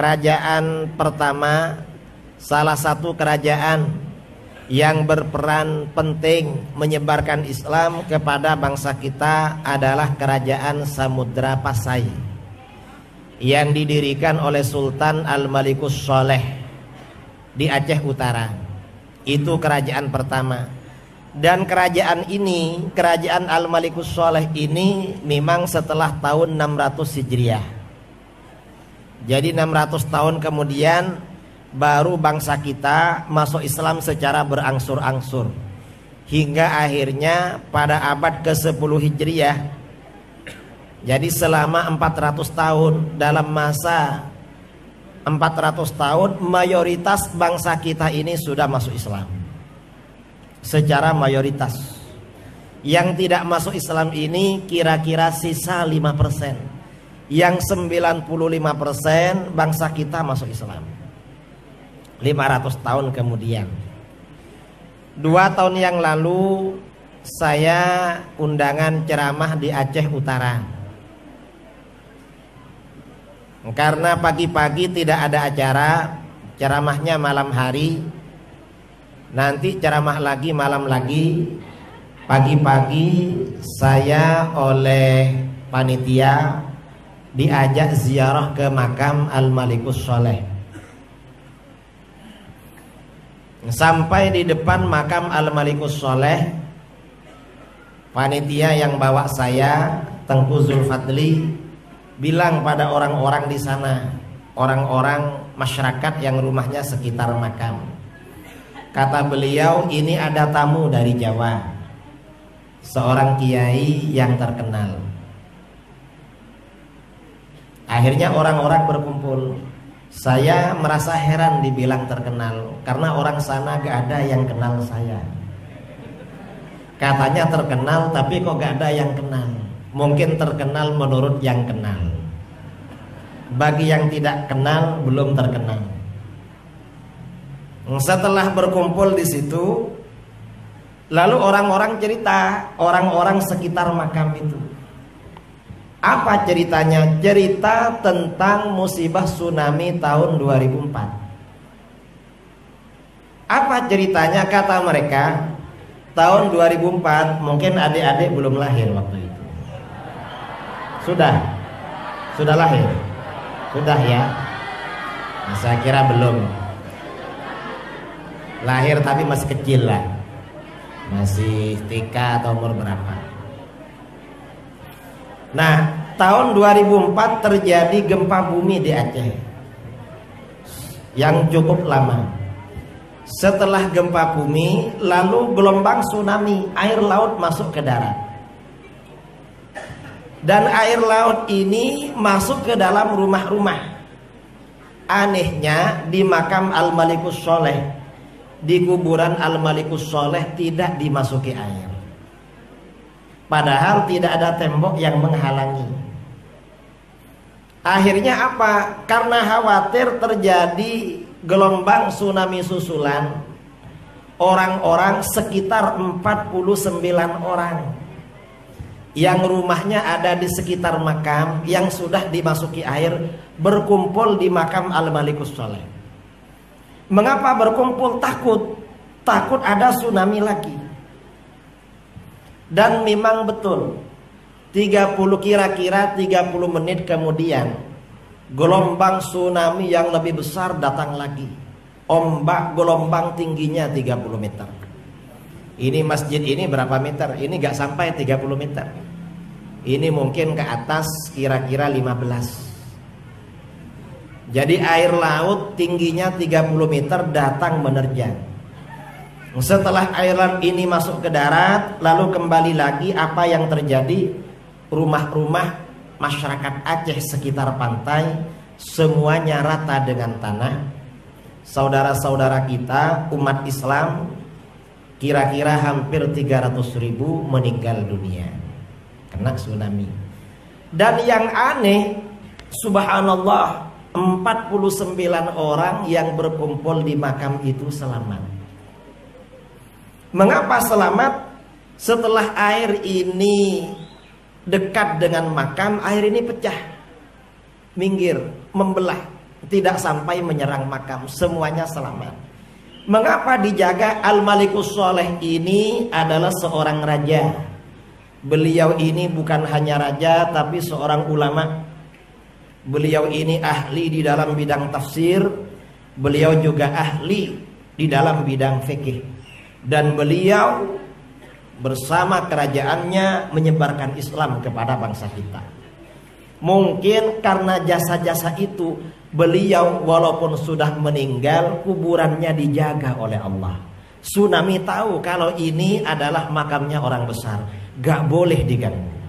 kerajaan pertama salah satu kerajaan yang berperan penting menyebarkan Islam kepada bangsa kita adalah kerajaan Samudra Pasai yang didirikan oleh Sultan Al-Malikus Soleh di Aceh Utara. Itu kerajaan pertama. Dan kerajaan ini, kerajaan Al-Malikus Soleh ini memang setelah tahun 600 Hijriah. Jadi 600 tahun kemudian baru bangsa kita masuk Islam secara berangsur-angsur. Hingga akhirnya pada abad ke-10 Hijriah. Jadi selama 400 tahun dalam masa 400 tahun mayoritas bangsa kita ini sudah masuk Islam secara mayoritas. Yang tidak masuk Islam ini kira-kira sisa 5%. Yang 95% bangsa kita masuk Islam. 500 tahun kemudian. Dua tahun yang lalu saya undangan ceramah di Aceh Utara. Karena pagi-pagi tidak ada acara, ceramahnya malam hari, Nanti ceramah lagi malam lagi Pagi-pagi saya oleh panitia Diajak ziarah ke makam Al-Malikus Soleh Sampai di depan makam Al-Malikus Soleh Panitia yang bawa saya Tengku Zulfadli Bilang pada orang-orang di sana Orang-orang masyarakat yang rumahnya sekitar makam. Kata beliau ini ada tamu dari Jawa Seorang kiai yang terkenal Akhirnya orang-orang berkumpul. Saya merasa heran dibilang terkenal Karena orang sana gak ada yang kenal saya. Katanya terkenal tapi kok gak ada yang kenal? Mungkin terkenal menurut yang kenal. Bagi yang tidak kenal belum terkenal. Setelah berkumpul di situ, lalu orang-orang cerita, orang-orang sekitar makam itu. Apa ceritanya? Cerita tentang musibah tsunami tahun 2004. Apa ceritanya? Kata mereka, tahun 2004 mungkin adik-adik belum lahir waktu itu. Sudah? Sudah lahir? Sudah ya? Nah, saya kira belum lahir tapi masih kecil lah masih TK atau umur berapa nah tahun 2004 terjadi gempa bumi di Aceh. Yang cukup lama. Setelah gempa bumi lalu gelombang tsunami air laut masuk ke darat. Dan air laut ini masuk ke dalam rumah-rumah. Anehnya di makam Al-Malikus Soleh di kuburan Al-Malikus Soleh tidak dimasuki air. Padahal tidak ada tembok yang menghalangi. Akhirnya apa? Karena khawatir terjadi gelombang tsunami susulan, orang-orang sekitar 49 orang yang rumahnya ada di sekitar makam yang sudah dimasuki air berkumpul di makam Al-Malikus. Mengapa berkumpul takut? Takut ada tsunami lagi. Dan memang betul 30 kira-kira 30 menit kemudian gelombang tsunami yang lebih besar datang lagi. Ombak gelombang tingginya 30 meter. Ini masjid ini berapa meter? Ini gak sampai 30 meter. Ini mungkin ke atas kira-kira 15 jadi air laut tingginya 30 meter datang menerjang. Setelah air laut ini masuk ke darat, lalu kembali lagi apa yang terjadi? Rumah-rumah masyarakat Aceh sekitar pantai semuanya rata dengan tanah. Saudara-saudara kita umat Islam kira-kira hampir 300 ribu meninggal dunia kena tsunami. Dan yang aneh, subhanallah, 49 orang yang berkumpul di makam itu selamat. Mengapa selamat? Setelah air ini dekat dengan makam, air ini pecah. Minggir, membelah. tidak sampai menyerang makam, semuanya selamat. Mengapa dijaga Al-Malikus Soleh ini adalah seorang raja. Beliau ini bukan hanya raja tapi seorang ulama. Beliau ini ahli di dalam bidang tafsir, beliau juga ahli di dalam bidang fikih. Dan beliau bersama kerajaannya menyebarkan Islam kepada bangsa kita. Mungkin karena jasa-jasa itu beliau walaupun sudah meninggal kuburannya dijaga oleh Allah. Tsunami tahu kalau ini adalah makamnya orang besar, gak boleh diganggu.